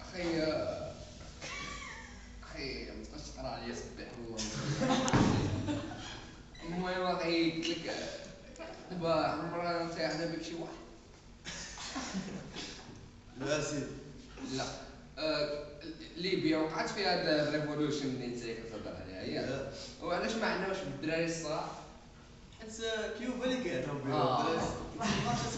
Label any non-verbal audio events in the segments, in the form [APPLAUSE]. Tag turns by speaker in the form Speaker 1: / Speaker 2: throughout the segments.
Speaker 1: أخي أخي ما تبقاش تقرا عليا سبح الله المهم أخي قلت لك دابا عمرنا نتاعنا بك شي واحد
Speaker 2: لا سيدي
Speaker 1: لا ليبيا وقعت فيها هاد الريفولوشن اللي انت كتهضر عليها هي
Speaker 2: لا.
Speaker 1: وعلاش ما عندناش بالدراري الصغار
Speaker 2: حيت كيوبا اللي كيعناو بهم. الدراري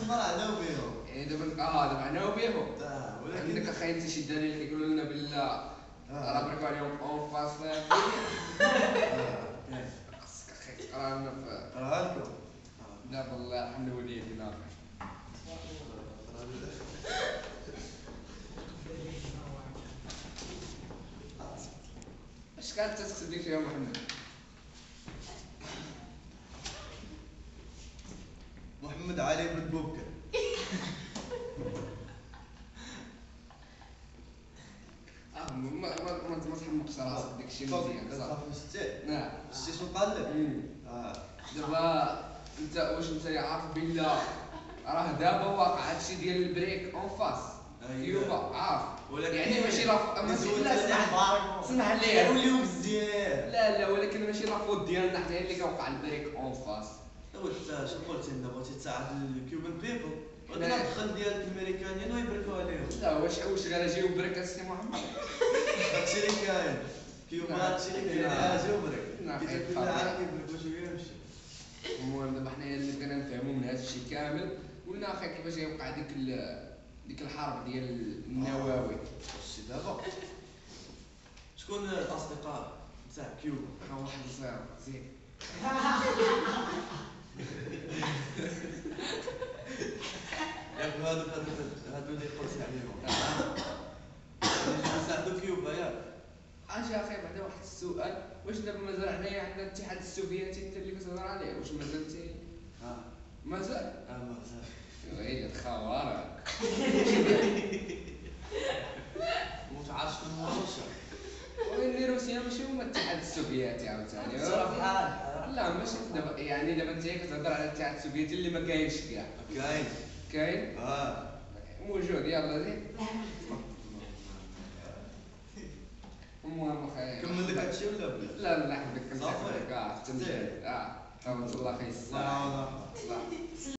Speaker 2: تما عناو بهم
Speaker 1: يعني دابا آه دابا
Speaker 2: آه،
Speaker 1: عندك
Speaker 2: ولكن
Speaker 1: أخي انت شي دليل كيقولوا لنا بلا
Speaker 2: آه.
Speaker 1: راه بركوا عليهم اون فاس. خاصك أخي تقرا لنا في دابا الله يرحم الوالدين اش كانت تقصدي فيها محمد؟
Speaker 2: محمد علي بن بوبكر
Speaker 1: آه ما ما ما ما تحمقش راسك داك الشيء مزيان صافي
Speaker 2: الشتاء
Speaker 1: نعم.
Speaker 2: شتي شنو قال لك؟
Speaker 1: دابا أنت واش أنت عارف بلا راه دابا واقع هادشي ديال البريك أون فاس.
Speaker 2: أيوة.
Speaker 1: كيوبا عارف. يعني ماشي لا اسمح اسمح لي.
Speaker 2: وليو مزيان
Speaker 1: لا لا ولكن ماشي لا فوت ديالنا حنا اللي كيوقع البريك أون فاس.
Speaker 2: قلت شنو قلت أنت؟ بغيتي تساعد الكيوبان بيبل.
Speaker 1: لا.
Speaker 2: الدخل ديال الأمريكانيين ويبركوا عليهم.
Speaker 1: لا واش واش غير أجيو بريك اسي محمد؟ [LAUGHS]
Speaker 2: اللي كاين هادشي اللي كاين. أجي وبرك
Speaker 1: خير
Speaker 2: عاد كيبركوا شوية ويمشي
Speaker 1: المهم دابا حنايا اللي بغينا نفهمو من هذا الشيء كامل قلنا أخي كيفاش يوقع ديك ديك الحرب ديال النواوي
Speaker 2: خشي دابا شكون الاصدقاء تاع كيوبا
Speaker 1: راه واحد صغير زين
Speaker 2: ياك هادوك- هادو اللي قلت عليهم اللي ساعدوا كيوبا ياك
Speaker 1: أجي أخي بعدا واحد السؤال واش دابا مازال حنايا عندنا الاتحاد السوفيتي انت اللي كتهضر عليه واش مازال تي
Speaker 2: آه
Speaker 1: مازال
Speaker 2: آه مازال
Speaker 1: ويلي الخوارق [LAUGHS]
Speaker 2: متعرفش من روسيا
Speaker 1: وين روسيا ماشي هما الاتحاد السوفيتي عاوتاني. لا ماشي دابا يعني دابا انت كتهضر على الاتحاد السوفيتي اللي ما كاينش كاع
Speaker 2: كاين.
Speaker 1: كاين؟
Speaker 2: آه.
Speaker 1: موجود يلا زين المهم أخي
Speaker 2: كمل لك هادشي ولا بلا
Speaker 1: لا لا حبك كنت
Speaker 2: صافي.
Speaker 1: حبك آه حتى
Speaker 2: زين.
Speaker 1: آه تبارك الله خير
Speaker 2: الله يعوضها
Speaker 1: الله